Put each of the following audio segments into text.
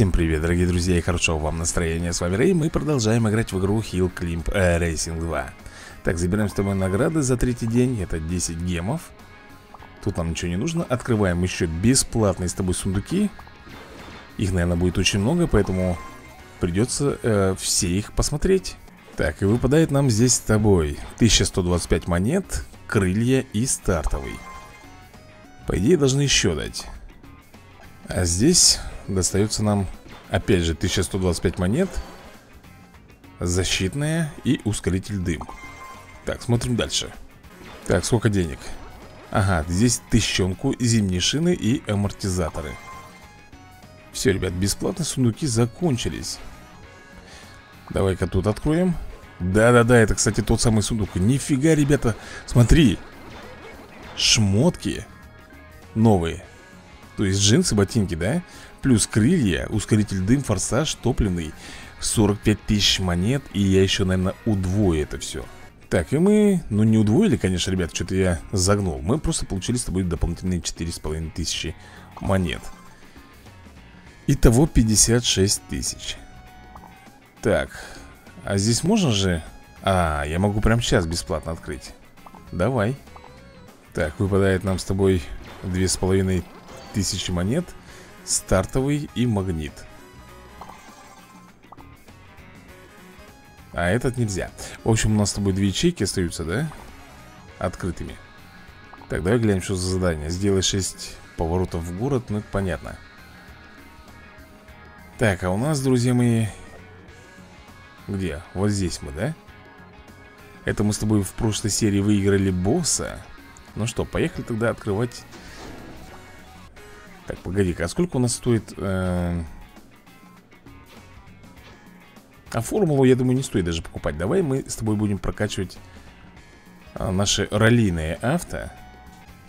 Всем привет, дорогие друзья, и хорошего вам настроения. С вами Рэй, мы продолжаем играть в игру Hill Climb э, Racing 2. Так, забираем с тобой награды за третий день, это 10 гемов. Тут нам ничего не нужно. Открываем еще бесплатные с тобой сундуки. Их, наверное, будет очень много, поэтому придется э, все их посмотреть. Так, и выпадает нам здесь с тобой 1125 монет, крылья и стартовый. По идее, должны еще дать. А здесь достается нам, опять же, 1125 монет Защитная и ускоритель дым. Так, смотрим дальше. Так, сколько денег? Ага, здесь тысячонку, зимние шины и амортизаторы. Все, ребят, бесплатные сундуки закончились. Давай-ка тут откроем. Да-да-да, это, кстати, тот самый сундук. Нифига, ребята, смотри. Шмотки Новые То есть джинсы, ботинки, да? Плюс крылья, ускоритель дым, форсаж, топливный 45 тысяч монет И я еще, наверное, удвою это все Так, и мы, ну не удвоили, конечно, ребят Что-то я загнул. Мы просто получили с тобой дополнительные 4,5 тысячи монет. Итого 56 тысяч. Так, а здесь можно же... А, я могу прямо сейчас бесплатно открыть. Давай. Так, выпадает нам с тобой две с половиной тысячи монет Стартовый и магнит А этот нельзя В общем, у нас с тобой две ячейки остаются, да? Открытыми Так, давай глянем, что за задание Сделай 6 поворотов в город, ну это понятно Так, а у нас, друзья мои Где? Вот здесь мы, да? Это мы с тобой в прошлой серии выиграли босса Ну что, поехали тогда открывать так, погоди-ка, а сколько у нас стоит... Э... А формулу, я думаю, не стоит даже покупать. Давай мы с тобой будем прокачивать а, Наши раллийные авто.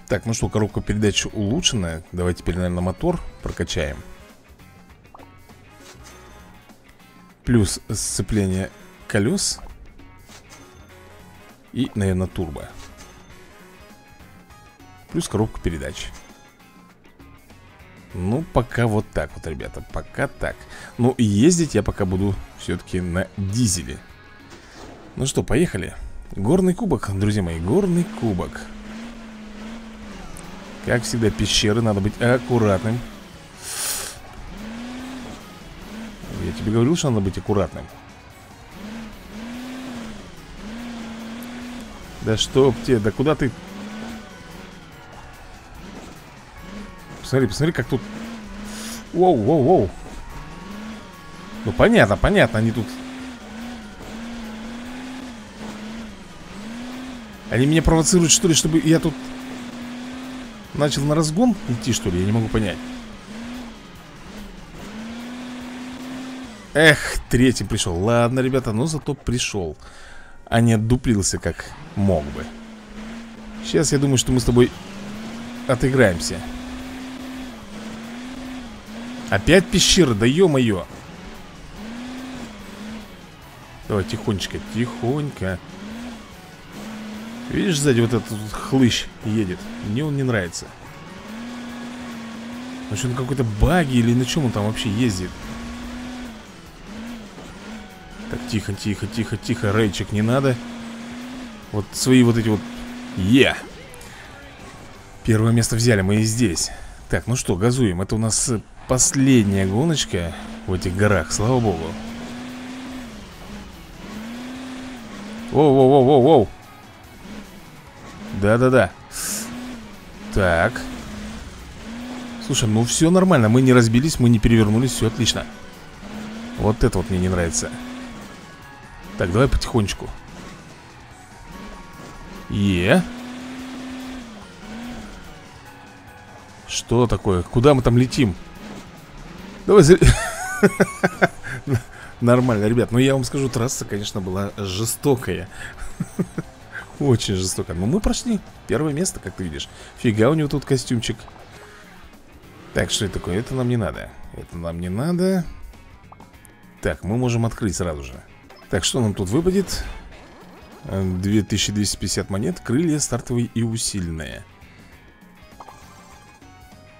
Так, ну что, коробка передач улучшена. Давай теперь, наверное, мотор прокачаем. Плюс сцепление колес И, наверное, турбо. Плюс коробка передач ну, пока вот так вот, ребята, пока так. Ну, ездить я пока буду все-таки на дизеле. Ну что, поехали. Горный кубок, друзья мои, горный кубок. Как всегда, пещеры, надо быть аккуратным. Я тебе говорил, что надо быть аккуратным. Да чтоб тебе, да куда ты Посмотри, посмотри, как тут. Воу, воу, воу. Ну понятно, понятно, они тут. Они меня провоцируют, что ли, чтобы я тут Начал на разгон идти, что ли, я не могу понять. Эх, третьим пришел. Ладно, ребята, но зато пришел. А не отдуплился, как мог бы. Сейчас я думаю, что мы с тобой Отыграемся Опять пещера, да ё-моё. Давай тихонечко, тихонько. Видишь, сзади вот этот вот хлыщ едет. Мне он не нравится. Может он какой-то баги или на чем он там вообще ездит? Так, тихо, тихо, тихо, тихо Рейчик, не надо. Вот свои вот эти вот Е yeah. Первое место взяли мы и здесь. Так, ну что, газуем Это у нас последняя гоночка в этих горах, слава богу. Воу-воу-воу-воу-воу. Да-да-да. Так. Слушай, ну все нормально. Мы не разбились, мы не перевернулись, все отлично. Вот это вот мне не нравится. Так, давай потихонечку. Е. Что такое? Куда мы там летим? Давай за... Нормально, ребят. Но ну, я вам скажу, трасса, конечно, была жестокая. Очень жестокая. Но мы прошли первое место, как ты видишь. Фига у него тут костюмчик. Так, что это такое? Это нам не надо. Это нам не надо. Так, мы можем открыть сразу же. Так, что нам тут выпадет? 2250 монет, крылья стартовые и усиленные.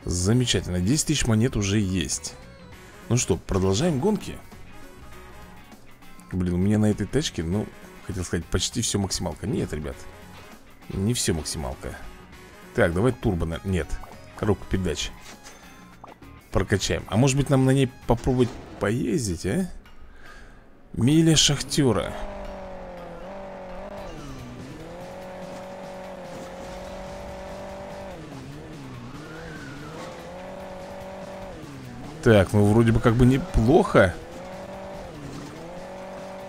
Замечательно, 10 тысяч монет уже есть Ну что, продолжаем гонки? Блин, у меня на этой тачке, ну, хотел сказать, почти все максималка. Нет, ребят, не все максималка. Так, давай турбо, нет, коробка передач. Прокачаем. А может быть нам на ней попробовать поездить, а? Миля шахтера Так, ну вроде бы как бы неплохо.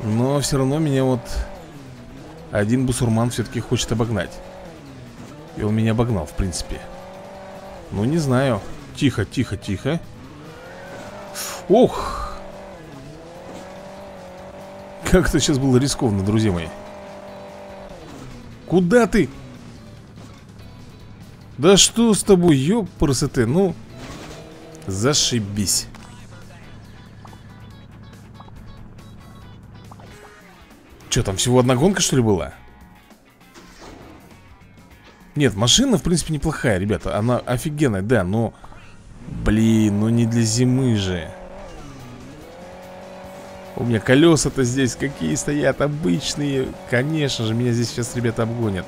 Но все равно меня вот Один бусурман все-таки хочет обогнать. И он меня обогнал, в принципе. Ну не знаю. Тихо, тихо, тихо. Ох! Как это сейчас было рискованно, друзья мои. Куда ты? Да что с тобой, ёпрсоте, ну Зашибись. Что, там всего одна гонка, что ли, была? Нет, машина, в принципе, неплохая, ребята. Она офигенная, да, но... Блин, ну не для зимы же. У меня колеса-то здесь какие стоят, обычные. Конечно же, меня здесь сейчас ребята обгонят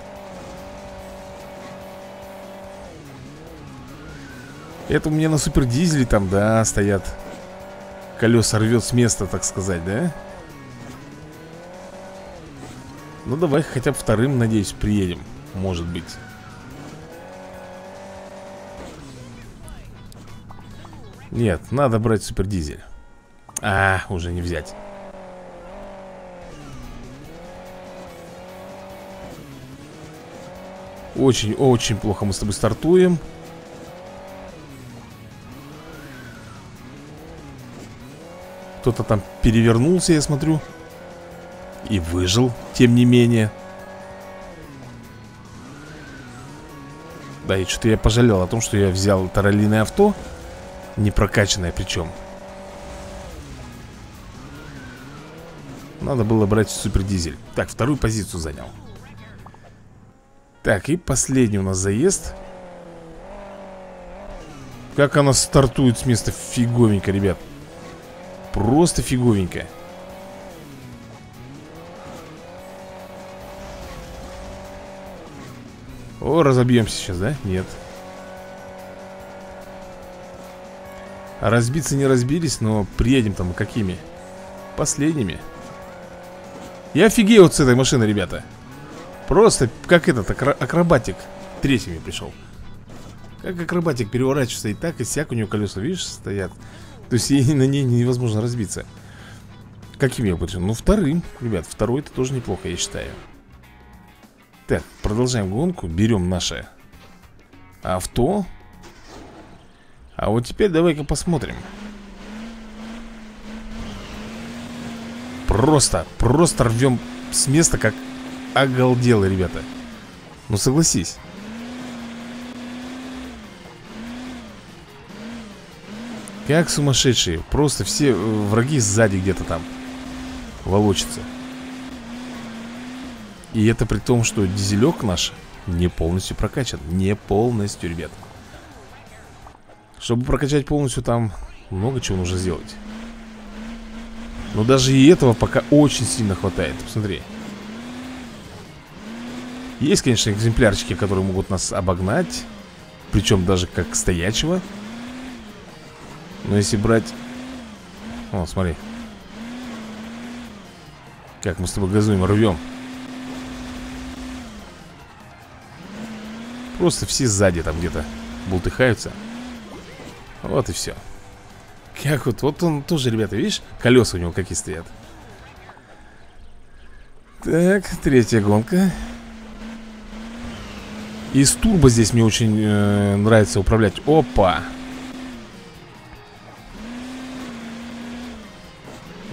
Это у меня на супер дизеле там, да, стоят. Колеса рвет с места, так сказать, да? Ну давай хотя бы вторым, надеюсь, приедем Может быть. Нет, надо брать супер дизель А, уже не взять. Очень-очень плохо мы с тобой стартуем Кто-то там перевернулся, я смотрю И выжил, тем не менее. Да, и что-то я пожалел о том, что я взял таролиное авто Не прокачанное причем Надо было брать супердизель. Так, вторую позицию занял. Так, и последний у нас заезд. Как она стартует с места фиговенько, ребят Просто фиговенько. О, разобьемся сейчас, да? Нет. А Разбиться не разбились, но приедем там какими? Последними. Я офигею вот с этой машины, ребята. Просто как этот акробатик Третьими пришел. Как акробатик переворачивается и так, и сяк у него колеса, видишь, стоят то есть и на ней невозможно разбиться. Каким я буду? Ну, вторым, ребят, второй это тоже неплохо, я считаю. Так, продолжаем гонку Берем наше авто. А вот теперь давай-ка посмотрим. Просто, просто рвем с места, как оголдело, ребята. Ну, согласись Как сумасшедшие. Просто все э, враги сзади где-то там Волочатся. И это при том, что дизелек наш Не полностью прокачан. Не полностью, ребят. Чтобы прокачать полностью там Много чего нужно сделать. Но даже и этого пока очень сильно хватает. Посмотри. Есть, конечно, экземплярчики, которые могут нас обогнать. Причем даже как стоячего но если брать... О, смотри. Как мы с тобой газуем, рвем. Просто все сзади там где-то бултыхаются. Вот и все. Как вот, вот он тоже, ребята, видишь? Колеса у него какие стоят. Так, третья гонка. Из турбо здесь мне очень э, нравится управлять. Опа!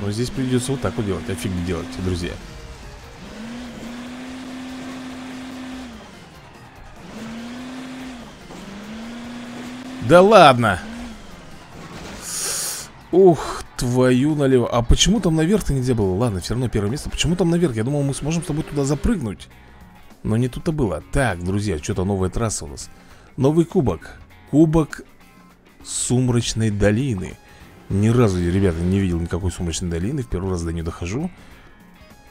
Но здесь придется вот так вот делать. Офиг делать, друзья. Да ладно! Ух, твою налево. А почему там наверх-то нельзя было? Ладно, все равно первое место. Почему там наверх? Я думал, мы сможем с тобой туда запрыгнуть. Но не тут-то было. Так, друзья, что-то новая трасса у нас. Новый кубок. Кубок Сумрачной долины. Ни разу, ребята, не видел никакой сумрачной долины В первый раз до нее дохожу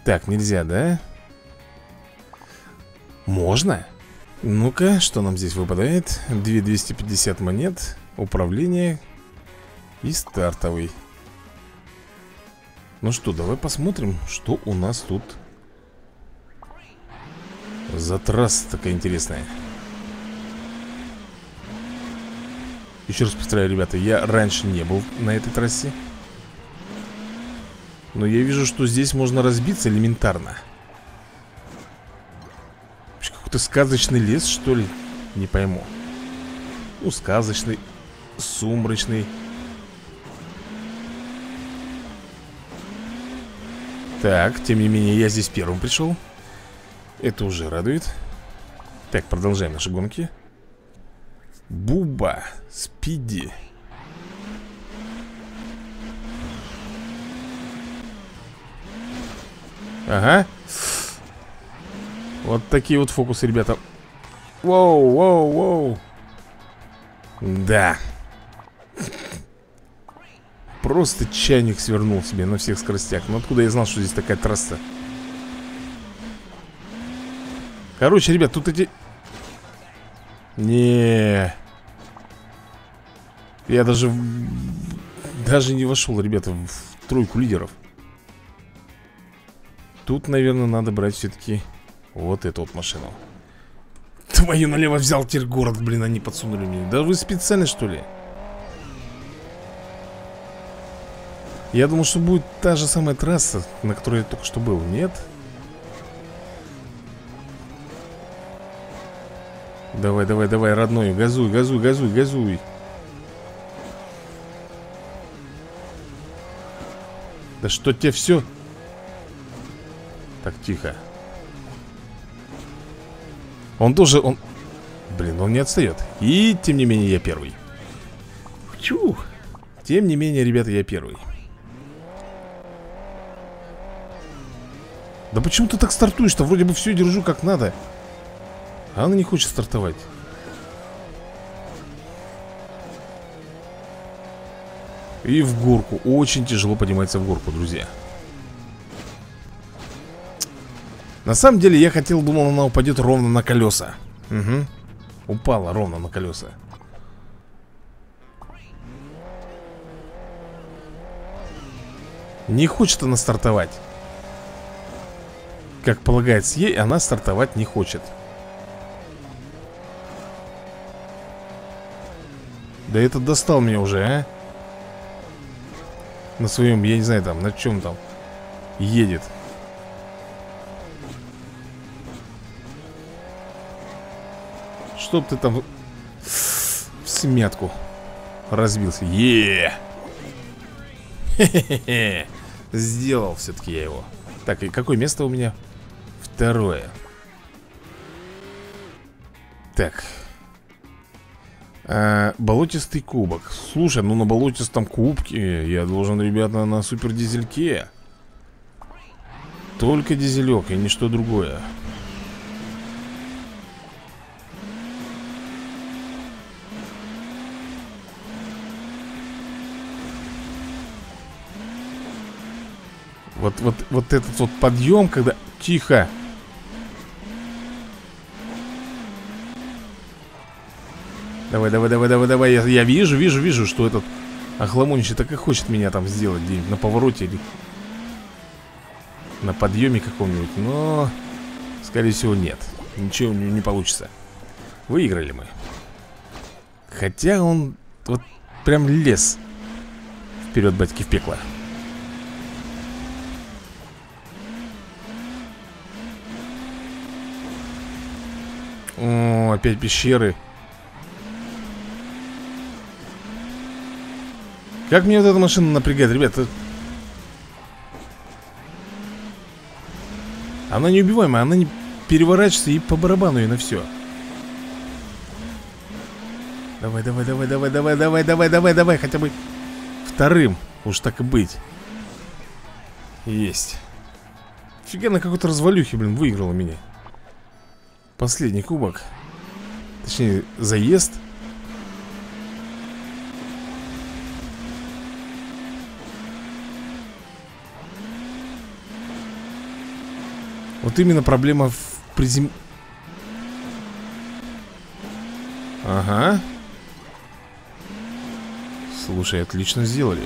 Так, нельзя, да? Можно? Ну-ка, что нам здесь выпадает? 2250 монет Управление И стартовый Ну что, давай посмотрим, что у нас тут За трасса такая интересная Еще раз повторяю, ребята, я раньше не был на этой трассе. Но я вижу, что здесь можно разбиться элементарно. Какой-то сказочный лес, что ли? Не пойму. Ну, сказочный, сумрачный. Так, тем не менее, я здесь первым пришел Это уже радует. Так, продолжаем наши гонки Буба, Спиди. Ага. Вот такие вот фокусы, ребята. Воу, воу, воу. Да. Просто чайник свернул себе на всех скоростях. Ну откуда я знал, что здесь такая трасса? Короче, ребят, тут эти не. Я даже Даже не вошел, ребята, в тройку лидеров. Тут, наверное, надо брать все-таки Вот эту вот машину. Твою налево взял теперь город, блин, они подсунули мне. Да вы специально, что ли? Я думал, что будет та же самая трасса, на которой я только что был. Нет? Давай, давай, давай, родной, газуй, газуй, газуй, газуй. Да что тебе все? Так, тихо. Он тоже, он... Блин, он не отстает И, тем не менее, я первый. Чух Тем не менее, ребята, я первый. Да почему ты так стартуешь-то? Вроде бы все держу как надо а она не хочет стартовать. И в горку. Очень тяжело поднимается в горку, друзья. На самом деле я хотел, думал, она упадет ровно на колеса. Угу Упала ровно на колеса. Не хочет она стартовать. Как полагается ей, она стартовать не хочет Да этот достал меня уже, а? На своем, я не знаю там, на чем там Едет. Чтоб ты там В смятку Разбился. Е Сделал все-таки я его. Так, и какое место у меня? Второе. Так, а, болотистый кубок Слушай, ну на болотистом кубке Я должен, ребята, на супер дизельке Только дизелек и ничто другое Вот, вот, вот этот вот подъем, когда... Тихо! Давай, давай, давай, давай, давай. Я, я вижу, вижу, вижу, что этот охламонище так и хочет меня там сделать где-нибудь на повороте или на подъеме каком-нибудь. Но, скорее всего, нет. Ничего не, не получится. Выиграли мы. Хотя он вот прям лес. Вперед, батьки, в пекло. О, опять пещеры. Как мне вот эта машина напрягает, ребята Она неубиваемая, она не переворачивается и по барабану и на все Давай, давай, давай, давай, давай, давай, давай, давай, давай, хотя бы вторым, уж так и быть. Есть. Фига на какой-то развалюхе, блин, выиграла меня. Последний кубок. Точнее, заезд Вот именно проблема в призем... Ага. Слушай, отлично сделали.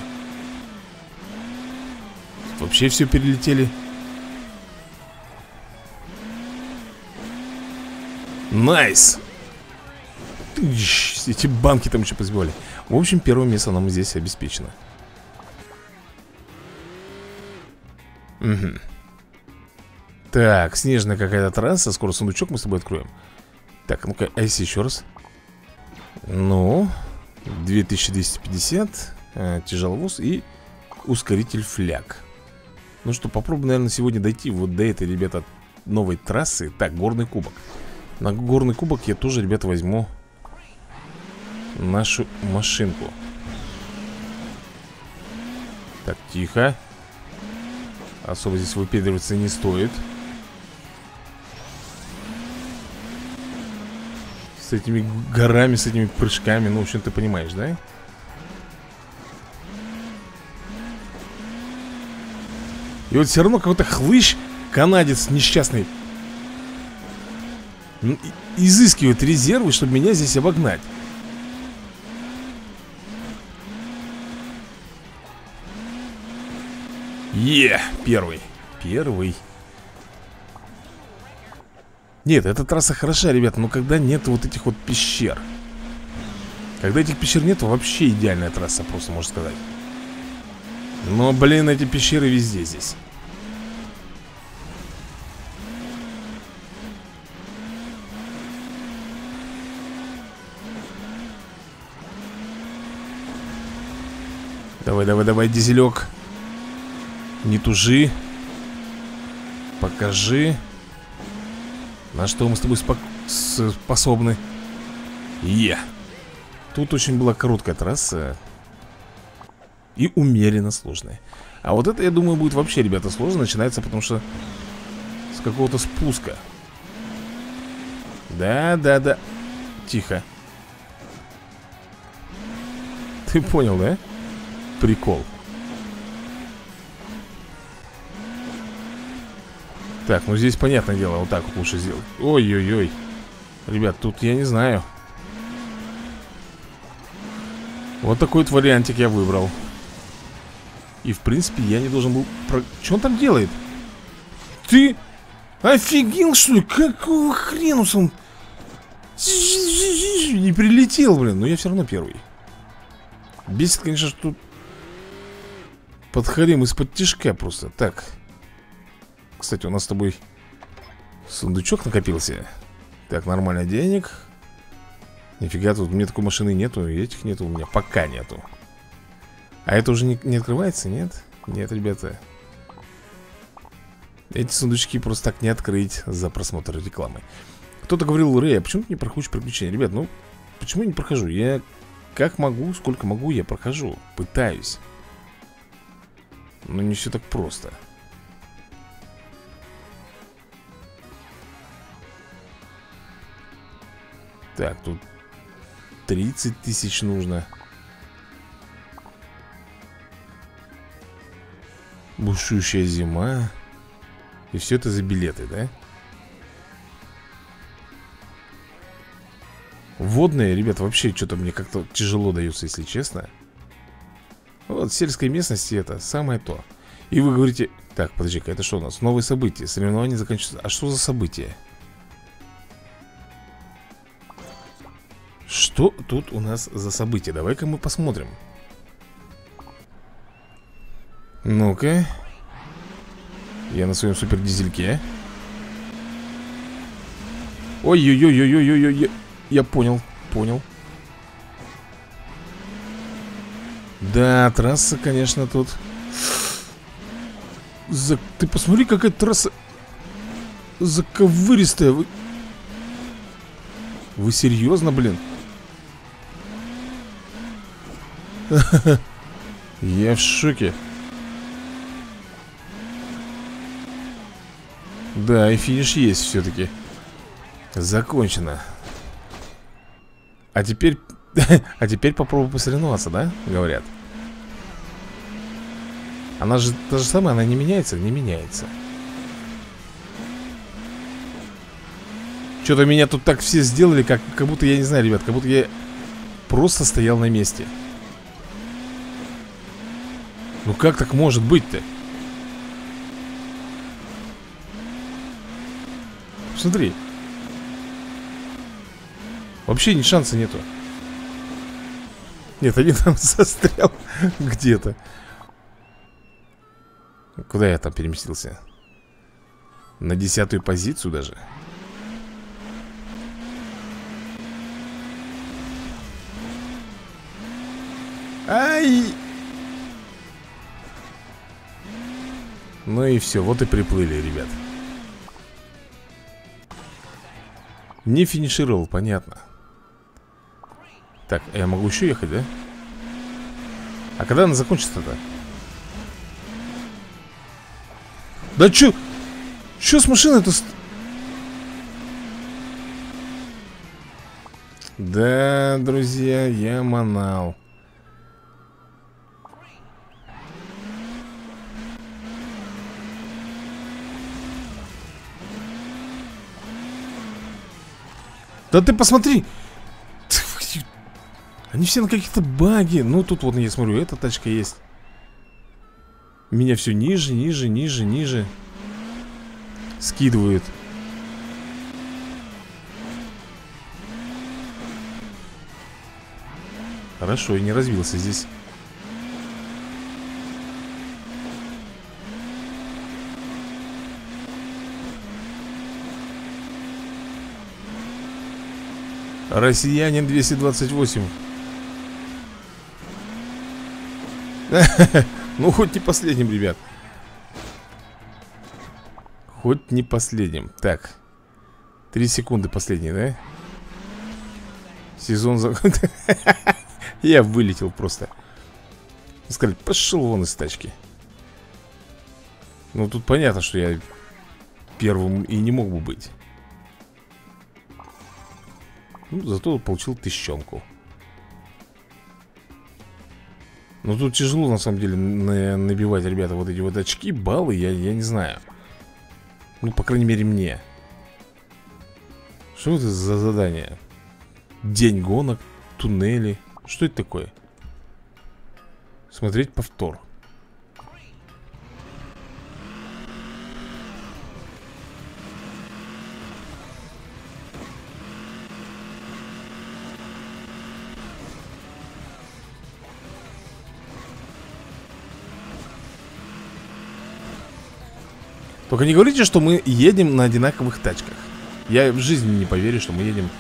Вообще все перелетели. Nice! Эти банки там еще позбивали. В общем, первое место нам здесь обеспечено. Угу Так, снежная какая-то трасса Скоро сундучок мы с тобой откроем Так, ну-ка, а если еще раз Ну 2250 э, Тяжеловоз и ускоритель фляг Ну что, попробуем, наверное, сегодня дойти Вот до этой, ребята, новой трассы Так, горный кубок на горный кубок я тоже, ребята, возьму нашу машинку. Так, тихо. Особо здесь выпендриваться не стоит. Этими горами, с этими прыжками, ну, в общем, ты понимаешь, да? И вот все равно какой-то хлыщ, канадец несчастный изыскивают резервы, чтобы меня здесь обогнать. Е, первый. Первый. Нет, эта трасса хороша, ребят, но когда нет вот этих вот пещер. Когда этих пещер нет, вообще идеальная трасса, просто можно сказать. Но, блин, эти пещеры везде здесь. Давай, давай, давай, дизелек Не тужи Покажи На что мы с тобой спок... способны? Е. Тут очень была короткая трасса. И умеренно сложная. А вот это, я думаю, будет вообще, ребята, сложно. Начинается, потому что С какого-то спуска. Да, да, да Тихо. Ты понял, да? прикол Так, ну здесь понятное дело, вот так лучше сделать. Ой-ой-ой. Ребят, тут я не знаю. Вот такой вот вариантик я выбрал. И в принципе я не должен был... Про... Что он там делает? Ты офигел что ли? Какого хрена он... Не прилетел, блин. Но я все равно первый. Бесит, конечно, что Подходим из-под тяжка просто. Так Кстати, у нас с тобой Сундучок накопился Так, нормально денег Нифига, тут у меня такой машины нету И этих нету у меня, пока нету А это уже не, не открывается, нет? Нет, ребята Эти сундучки просто так не открыть За просмотр рекламы Кто-то говорил, Рэй, а почему ты не проходишь приключения? Ребят, ну, почему я не прохожу? Я как могу, сколько могу, я прохожу Пытаюсь но не все так просто. Так, тут 30 тысяч нужно. Бушующая зима. И все это за билеты, да? Водные, ребят, вообще что-то мне как-то тяжело даются, если честно. Вот, в сельской местности это самое то И вы говорите, так, подожди-ка, это что у нас? Новые события, соревнования заканчиваются А что за события? Что тут у нас за события? Давай-ка мы посмотрим. Ну-ка. Я на своем супер дизельке Ой-ой-ой-ой-ой-ой-ой Я понял, понял. Да, трасса, конечно, тут. За... Ты посмотри, какая трасса Заковыристая. Вы, Вы серьезно, блин? Я в шоке Да, и финиш есть все-таки Закончено А теперь А теперь попробуй посоревноваться, да? Говорят Она же та же самая, она не меняется? Не меняется Что-то меня тут так все сделали, как, как будто, я не знаю, ребят, как будто я просто стоял на месте. Ну как так может быть-то? Смотри. Вообще ни шанса нету. Нет, один там застрял где-то. Куда я там переместился? На десятую позицию даже. Ай! Ну и все, вот и приплыли, ребят. Не финишировал, понятно. Так, а я могу еще ехать, да? А когда она закончится-то? Да чё? Чё с машиной-то? Да, друзья, я манал. Да ты посмотри! Они все на каких-то баги. Ну, тут вот я смотрю, эта тачка есть. Меня все ниже, ниже, ниже, ниже. Скидывают. Хорошо, я не развился здесь. Россиянин 228 Ну, хоть не последним, ребят. Хоть не последним. Так. Три секунды последние, да? Сезон за... Я вылетел просто. Сказали, пошел вон из тачки. Ну, тут понятно, что я Первым и не мог бы быть ну, зато получил тысячонку Ну, тут тяжело, на самом деле, на набивать, ребята, вот эти вот очки, баллы, я, я не знаю. Ну, по крайней мере, мне. Что это за задание? День гонок, туннели. Что это такое? Смотреть повтор Только не говорите, что мы едем на одинаковых тачках. Я в жизни не поверю, что мы едем.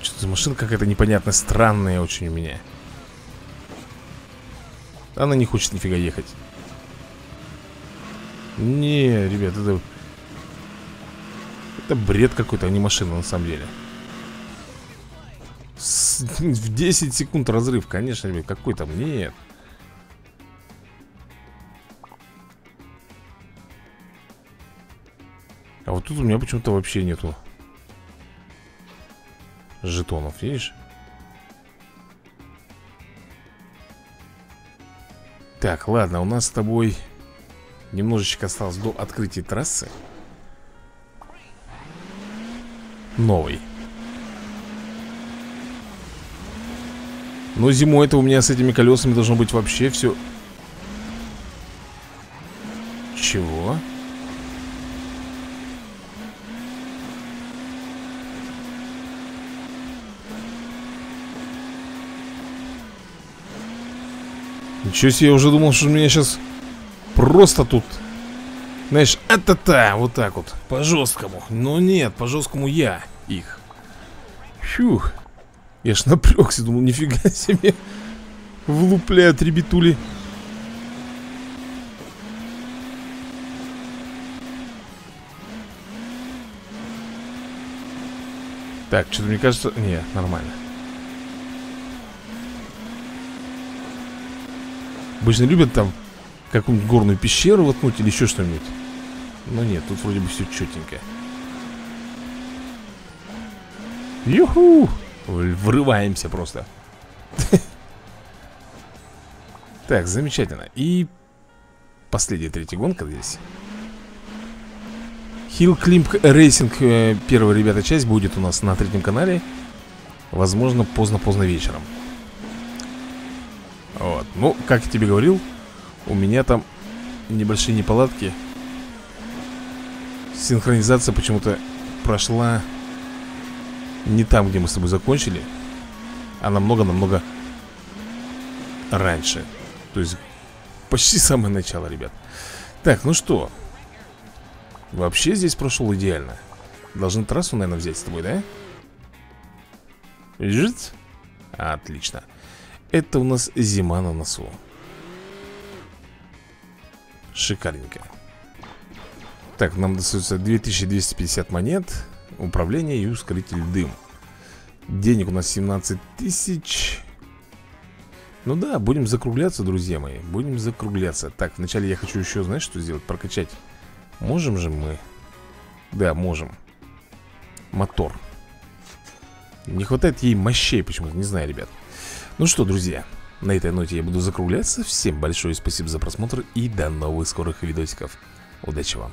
Что-то за машина какая-то непонятная, странная очень у меня. Она не хочет нифига ехать. Не, ребят, это... Это бред какой-то, а не машина на самом деле в 10 секунд разрыв, конечно, ребят, какой там? Нет. А вот тут у меня почему-то вообще нету жетонов, видишь? Так, ладно, у нас с тобой немножечко осталось до открытия трассы. Новый. Но зимой это у меня с этими колесами должно быть вообще все... Чего? Ничего себе, я уже думал, что меня сейчас просто тут Знаешь, это-то, вот так вот, по жесткому Но нет, по жесткому я их. Фух я ж напрягся, думал, нифига себе. Влупляют ребятули Так, что-то мне кажется... Не, нормально. Обычно любят там Какую-нибудь горную пещеру воткнуть Или еще что-нибудь. Но нет, тут вроде бы все четенько Юху! Врываемся просто. Так, замечательно. И последняя третья гонка здесь. Climb Racing э, Первая, ребята, часть будет у нас на третьем канале. Возможно, поздно-поздно вечером. Вот, ну, как я тебе говорил У меня там небольшие неполадки. Синхронизация почему-то прошла не там, где мы с тобой закончили А намного-намного раньше. То есть почти самое начало, ребят. Так, ну что? Вообще здесь прошел идеально. Должны трассу, наверное, взять с тобой, да? Жить? Отлично. Это у нас зима на носу. Шикарненько. Так, нам достается 2250 монет Управление и ускоритель дым. Денег у нас 17 тысяч. Ну да, будем закругляться, друзья мои Будем закругляться. Так, вначале я хочу еще, знаешь, что сделать? Прокачать. Можем же мы? Да, можем. Мотор. Не хватает ей мощей почему-то, не знаю, ребят. Ну что, друзья На этой ноте я буду закругляться. Всем большое спасибо за просмотр И до новых скорых видосиков. Удачи вам